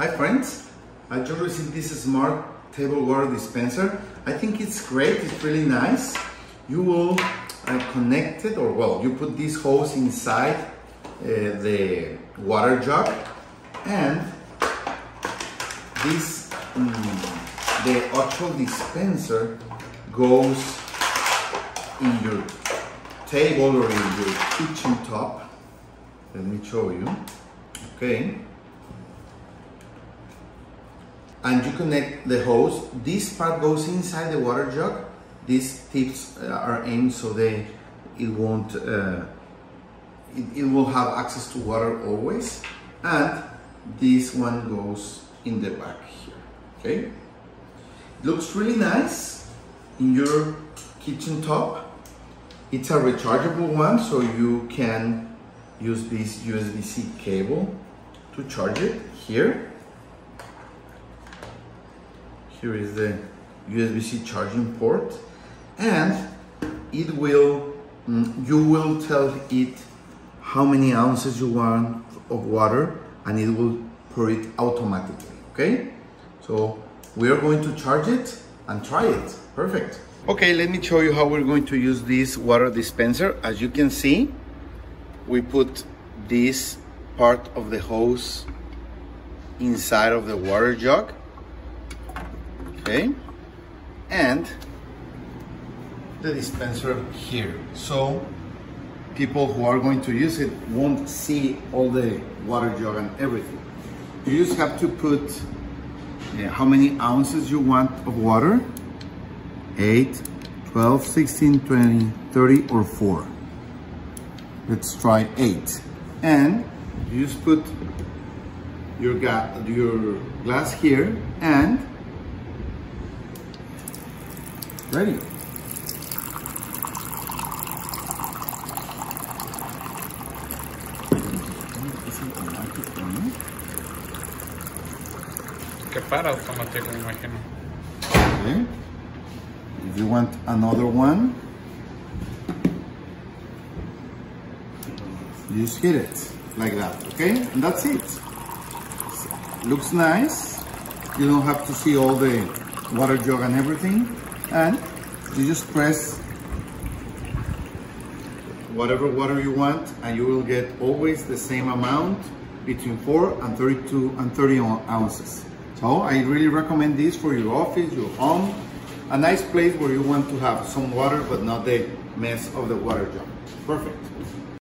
Hi friends, I just received this smart table water dispenser. I think it's great, it's really nice. You will uh, connect it, or well, you put this hose inside uh, the water jug and this, um, the actual dispenser goes in your table or in your kitchen top. Let me show you. Okay and you connect the hose. This part goes inside the water jug. These tips uh, are aimed so they it won't uh, it, it will have access to water always and this one goes in the back here okay it looks really nice in your kitchen top it's a rechargeable one so you can use this USB-C cable to charge it here here is the USB-C charging port and it will, mm, you will tell it how many ounces you want of water and it will pour it automatically, okay? So we are going to charge it and try it, perfect. Okay, let me show you how we're going to use this water dispenser. As you can see, we put this part of the hose inside of the water jug okay. And the dispenser here. So people who are going to use it won't see all the water jug and everything. You just have to put how many ounces you want of water? 8 12 16 20 30 or 4 let's try 8 and you just put your, your glass here and Ready. Que para automático, me imagino. Okay. If you want another one, you just hit it like that, okay? And that's it. Looks nice. You don't have to see all the water jug and everything and you just press whatever water you want and you will get always the same amount between 4 and 32 and 30 ounces. So I really recommend this for your office, your home, a nice place where you want to have some water but not the mess of the water jug. Perfect.